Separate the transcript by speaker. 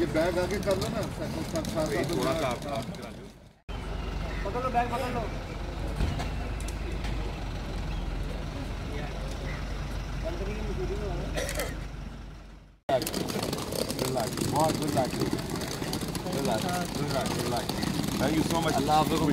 Speaker 1: ये बैग आगे कर लो ना थोड़ा सा
Speaker 2: पकड़ लो बैग पकड़ लो
Speaker 3: बहुत relax. Relax, relax, relax. Thank you so much.
Speaker 2: अल्लाह आप लोगों को